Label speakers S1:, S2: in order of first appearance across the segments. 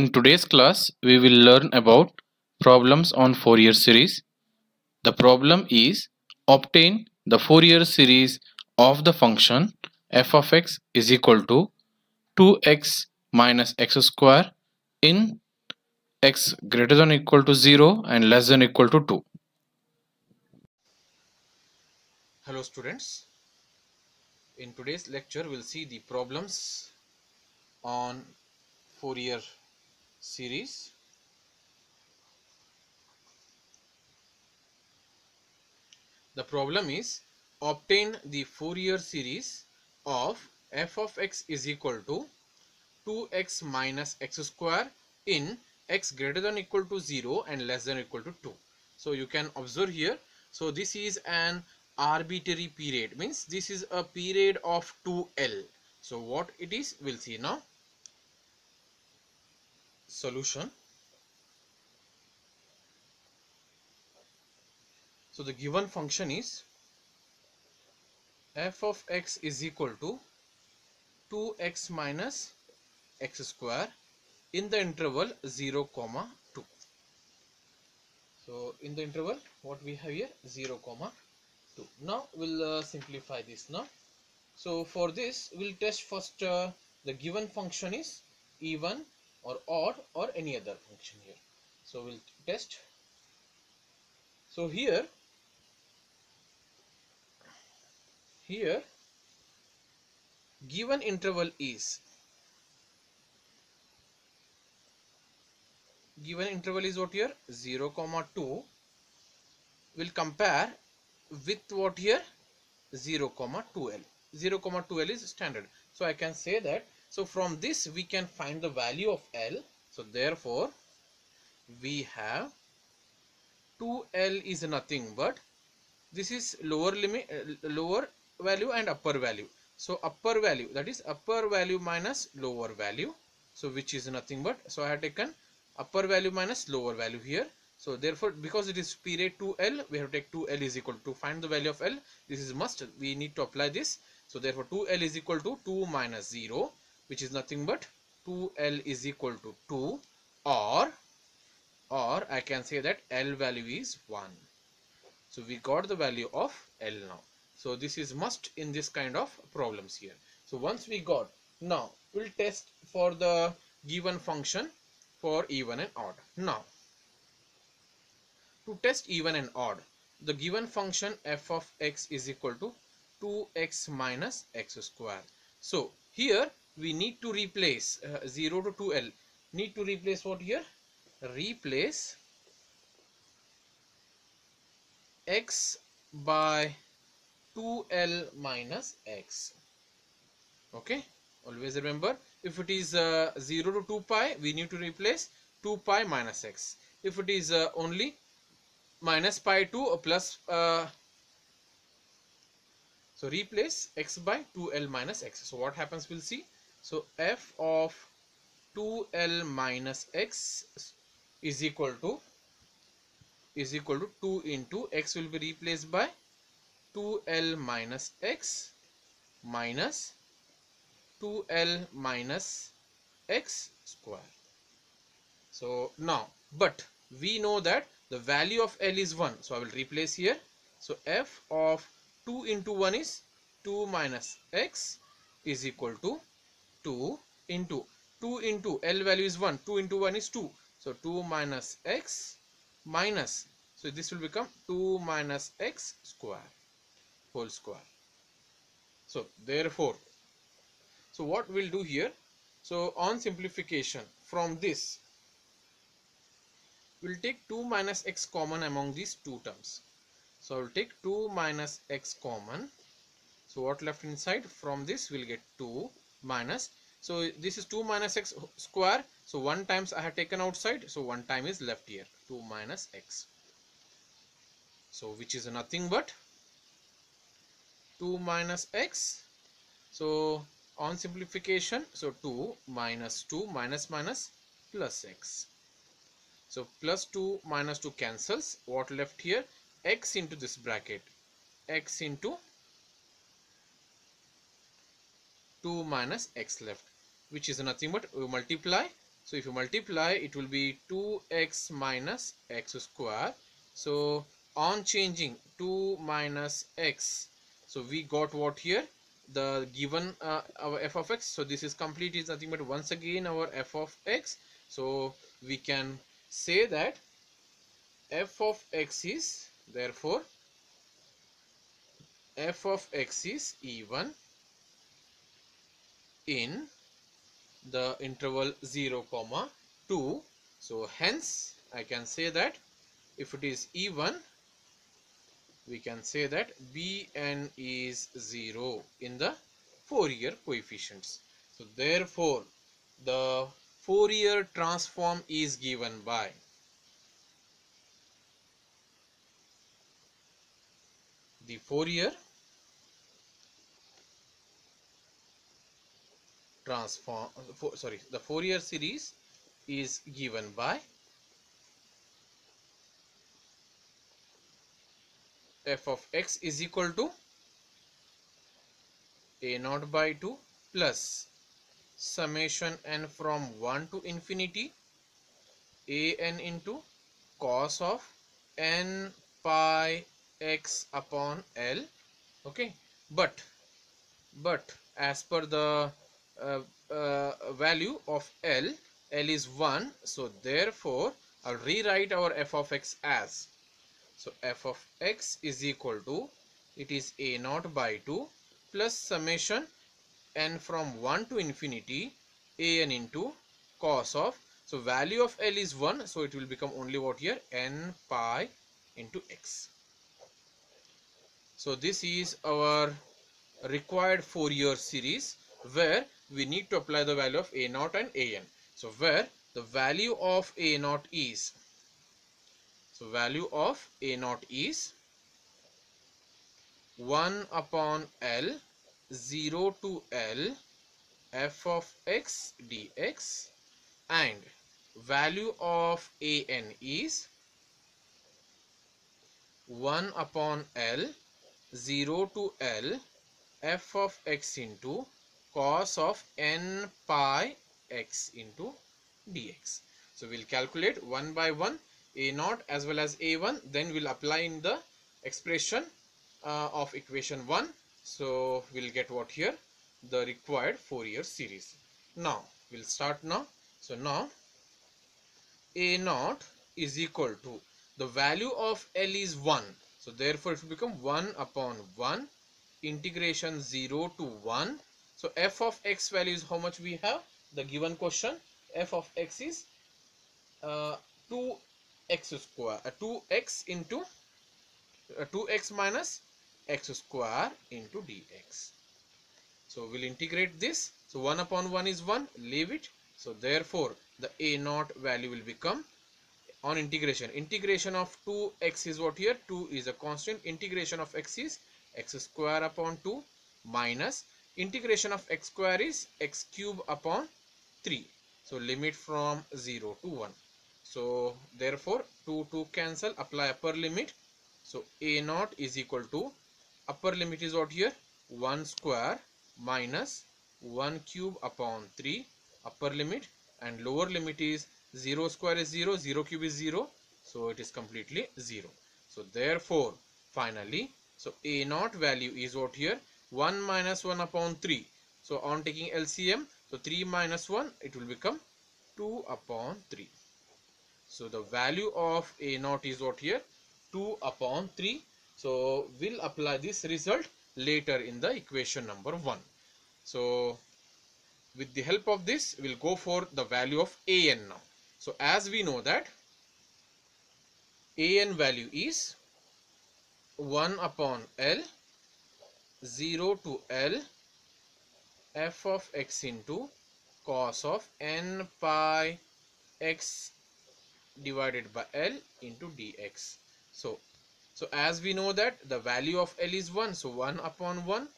S1: In today's class, we will learn about problems on Fourier series. The problem is obtain the Fourier series of the function f of x is equal to 2x minus x square in x greater than or equal to 0 and less than or equal to 2.
S2: Hello students. In today's lecture we'll see the problems on Fourier series. The problem is obtain the Fourier series of f of x is equal to 2x minus x square in x greater than equal to 0 and less than equal to 2. So you can observe here. So this is an arbitrary period means this is a period of 2L. So what it is we'll see now. Solution. So the given function is f of x is equal to 2x minus x square in the interval 0 comma 2 so in the interval what we have here? 0 comma 2 now we'll uh, simplify this now so for this we'll test first uh, the given function is even or odd or any other function here. So we'll test. So here here given interval is given interval is what here? 0 comma 2 will compare with what here? 0 comma 2l 0 comma 2l is standard. So i can say that so from this we can find the value of l. So therefore we have 2l is nothing but this is lower limit uh, lower value and upper value. So upper value that is upper value minus lower value. So which is nothing but so i have taken upper value minus lower value here. So therefore because it is period 2l we have to take 2l is equal to find the value of l. This is must. We need to apply this. So therefore 2l is equal to 2 minus 0 which is nothing but 2l is equal to 2 or or i can say that l value is 1 so we got the value of l now so this is must in this kind of problems here so once we got now we'll test for the given function for even and odd. Now, to test even and odd, the given function f of x is equal to 2x minus x square. So, here we need to replace uh, 0 to 2l. Need to replace what here? Replace x by 2l minus x. Okay always remember if it is uh, 0 to 2 pi we need to replace 2 pi minus x if it is uh, only minus pi to plus uh, so replace x by 2l minus x so what happens we'll see so f of 2l minus x is equal to is equal to 2 into x will be replaced by 2l minus x minus 2l minus x square. So now, but we know that the value of L is 1. So I will replace here. So f of 2 into 1 is 2 minus x is equal to 2 into 2 into L value is 1. 2 into 1 is 2. So 2 minus x minus. So this will become 2 minus x square whole square. So therefore so what we'll do here, so on simplification from this, we'll take 2 minus x common among these two terms. So I'll take 2 minus x common. So what left inside from this we'll get 2 minus. So this is 2 minus x square. So 1 times I have taken outside. So 1 time is left here. 2 minus x. So which is nothing but 2 minus x. So on simplification so 2 minus 2 minus minus plus x so plus 2 minus 2 cancels what left here x into this bracket x into 2 minus x left which is nothing but we multiply. So if you multiply it will be 2x minus x square. So on changing 2 minus x so we got what here? The given uh, our f of x. So this is complete is nothing but once again our f of x. So we can say that f of x is therefore f of x is even in the interval 0 comma 2 so hence I can say that if it is even we can say that bn is 0 in the Fourier coefficients. So therefore the Fourier transform is given by the Fourier transform for, sorry the Fourier series is given by f of x is equal to a naught by 2 plus summation n from 1 to infinity a n into cos of n pi x upon l okay? But but as per the Uh, uh, value of L, L is 1 so therefore I'll rewrite our f of x as. So f of x is equal to it is a naught by 2 plus summation n from 1 to infinity a n into cos of. So value of L is 1 so it will become only what here? N pi into x. So this is our required Fourier series where we need to apply the value of a naught and a n. So where the value of a naught is so value of a naught is 1 upon l 0 to l f of x dx and value of a n is 1 upon l 0 to l f of x into cos of n pi x into dx. So we'll calculate one by one a naught as well as a1 then we'll apply in the expression uh, of equation 1 so we'll get what here? The required Fourier series. Now we'll start now. So now a naught is equal to the value of L is 1 so therefore it will become 1 upon 1 integration 0 to 1 so f of x value is how much we have? The given question. f of x is uh, 2x square uh, 2x into uh, 2x minus x square into dx so we'll integrate this. So 1 upon 1 is 1 leave it. So therefore the a naught value will become on integration. Integration of 2x is what here? 2 is a constant. Integration of x is x square upon 2 minus integration of x square is x cube upon 3 so limit from 0 to 1 so therefore 2 2 cancel apply upper limit. So a naught is equal to upper limit is what here? 1 square minus 1 cube upon 3 upper limit. And lower limit is 0 square is 0 0 cube is 0 so it is completely 0 so therefore finally so a naught value is what here 1 minus 1 upon 3 so on taking LCM so 3 minus 1 it will become 2 upon 3 so the value of a naught is what here? 2 upon 3 so we'll apply this result later in the equation number 1 so with the help of this we'll go for the value of an now. So as we know that an value is 1 upon l 0 to L f of x into cos of n pi x divided by L into dx. So, so as we know that the value of L is 1, so 1 upon 1,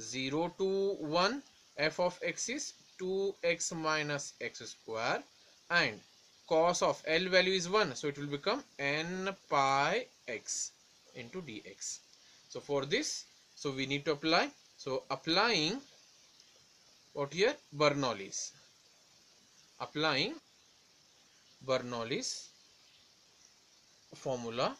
S2: 0 to 1, f of x is 2x minus x square and cos of L value is 1, so it will become n pi x into dx. So for this so we need to apply. So applying what here? Bernoulli's. Applying Bernoulli's formula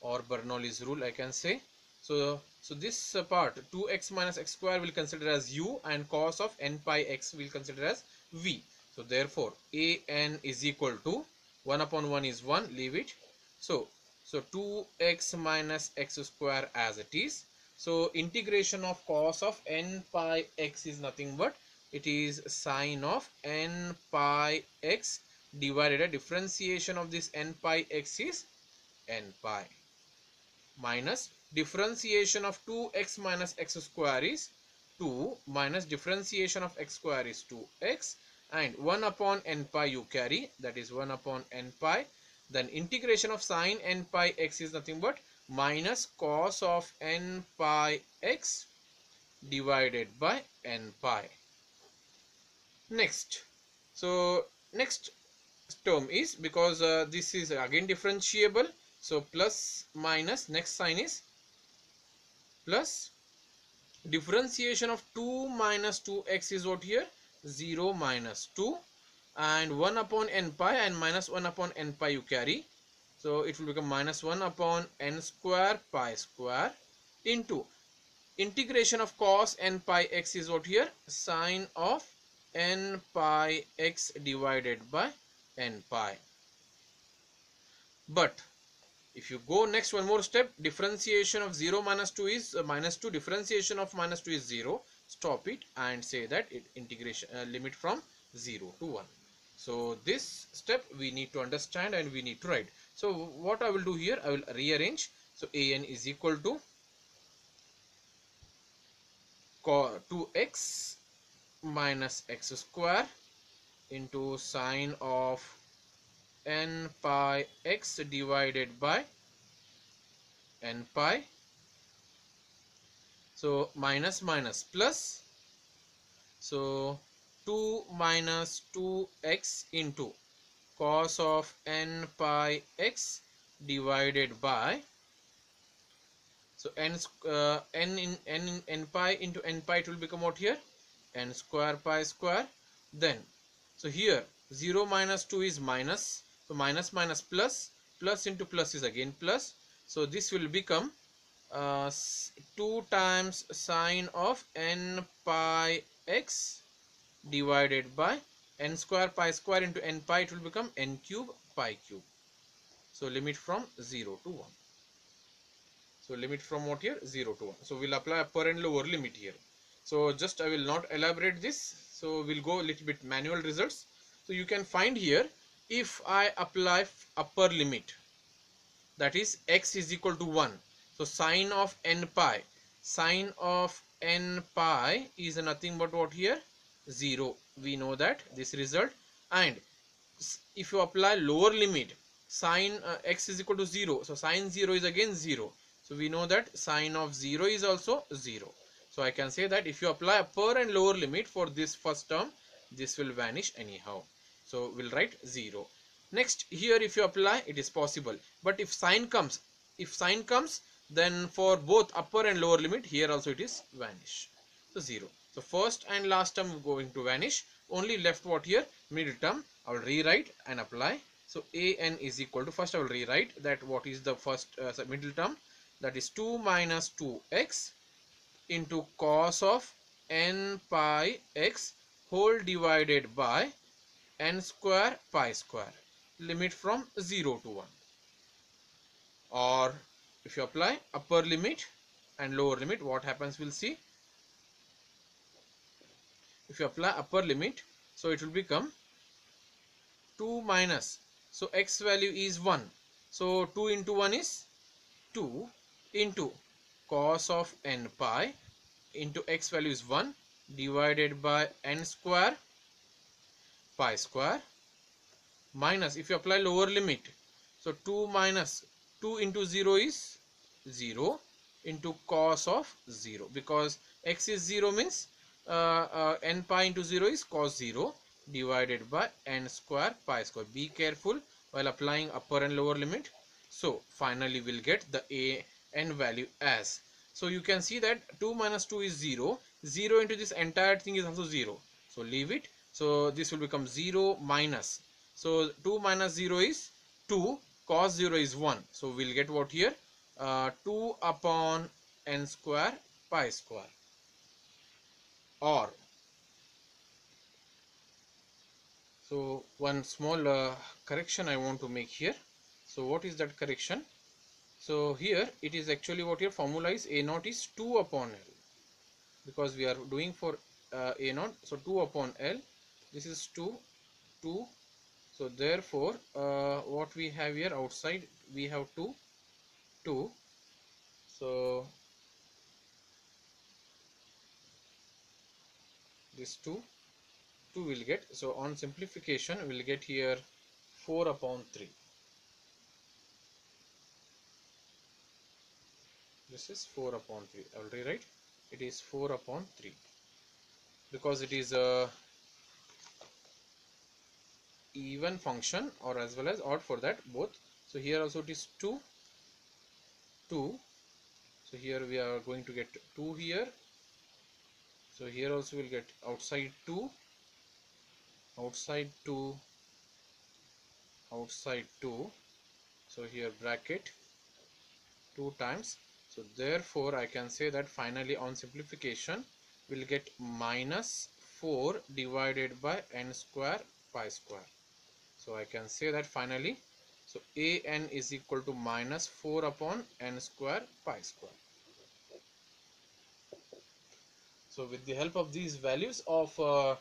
S2: or Bernoulli's rule I can say. So so this part 2x minus x square will consider as u and cos of n pi x will consider as v. So therefore a n is equal to 1 upon 1 is 1 leave it. So so 2x minus x square as it is. So integration of cos of n pi x is nothing but it is sine of n pi x divided. A differentiation of this n pi x is n pi. Minus differentiation of 2x minus x square is 2 minus differentiation of x square is 2x and 1 upon n pi you carry. That is 1 upon n pi then integration of sine n pi x is nothing but minus cos of n pi x divided by n pi. Next. So next term is because uh, this is again differentiable. So plus minus next sign is plus differentiation of 2 minus 2x is what here? 0 minus 2 and 1 upon n pi and minus 1 upon n pi you carry. So it will become minus 1 upon n square pi square into. Integration of cos n pi x is what here? Sine of n pi x divided by n pi. But if you go next one more step differentiation of 0 minus 2 is uh, minus 2 differentiation of minus 2 is 0 stop it and say that it integration uh, limit from 0 to 1 so this step we need to understand and we need to write. So what i will do here i will rearrange. So an is equal to 2x minus x square into sine of n pi x divided by n pi. So minus minus plus. So 2 minus 2x into cos of n pi x divided by so n uh, n in n in n pi into n pi it will become out here? n square pi square. Then so here 0 minus 2 is minus so minus minus plus plus into plus is again plus. So this will become uh, 2 times sine of n pi x divided by n square pi square into n pi it will become n cube pi cube. So limit from 0 to 1 so limit from what here? 0 to 1 so we'll apply upper and lower limit here. So just i will not elaborate this. So we'll go a little bit manual results. So you can find here if I apply upper limit that is x is equal to 1 so sine of n pi. Sine of n pi is nothing but what here 0 we know that this result and if you apply lower limit sine uh, x is equal to 0 so sine 0 is again 0 so we know that sine of 0 is also 0 so I can say that if you apply upper and lower limit for this first term this will vanish anyhow so we'll write 0. Next here if you apply it is possible. But if sine comes, if sine comes then for both upper and lower limit here also it is vanish. So 0. So first and last term going to vanish. Only left what here? Middle term. I will rewrite and apply. So an is equal to first I will rewrite that what is the first uh, middle term. That is 2 minus 2x into cos of n pi x whole divided by n square pi square. Limit from 0 to 1 or if you apply upper limit and lower limit what happens we'll see if you apply upper limit so it will become 2 minus. So x value is 1 so 2 into 1 is 2 into cos of n pi into x value is 1 divided by n square pi square minus. If you apply lower limit so 2 minus 2 into 0 is 0 into cos of 0 because x is 0 means n pi into 0 is cos 0 divided by n square pi square. Be careful while applying upper and lower limit. So finally we'll get the a n value as. So you can see that 2 minus 2 is 0 0 into this entire thing is also 0 so leave it. So this will become 0 minus. So 2 minus 0 is 2 cos 0 is 1 so we'll get what here? Uh, 2 upon n square pi square or. So one small uh, correction I want to make here. So what is that correction? So here it is actually what your formula is a naught is 2 upon L. Because we are doing for uh, a naught so 2 upon L this is 2 2 so therefore uh, what we have here outside we have 2 2 so this 2 2 will get. So on simplification we'll get here 4 upon 3 this is 4 upon 3 I will rewrite. It is 4 upon 3 because it is a even function or as well as odd for that both. So here also it is 2 2 so here we are going to get 2 here so here also we'll get outside 2 outside 2 outside 2 so here bracket 2 times. So therefore I can say that finally on simplification we'll get minus 4 divided by n square pi square. So I can say that finally so a n is equal to minus 4 upon n square pi square so with the help of these values of uh,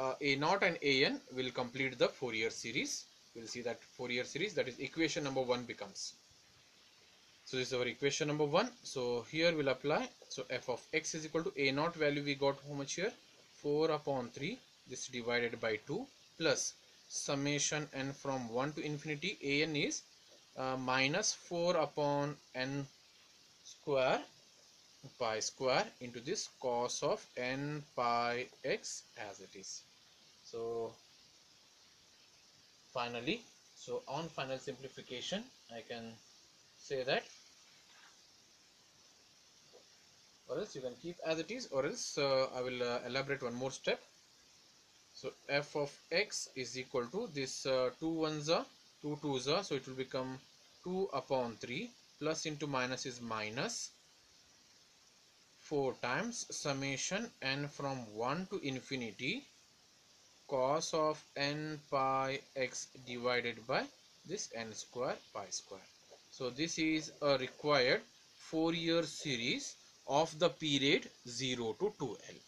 S2: uh, a naught and a n we will complete the Fourier series. We'll see that Fourier series that is equation number one becomes. So this is our equation number one. So here we'll apply. So f of x is equal to a naught value we got how much here? 4 upon 3 this divided by 2 plus summation n from 1 to infinity. A n is uh, minus 4 upon n square pi square into this cos of n pi x as it is. So finally so on final simplification I can say that or else you can keep as it is or else uh, I will uh, elaborate one more step. So f of x is equal to this uh, 2 ones are 2 twos are so it will become 2 upon 3 plus into minus is minus 4 times summation n from 1 to infinity cos of n pi x divided by this n square pi square. So this is a required Fourier series of the period 0 to 2l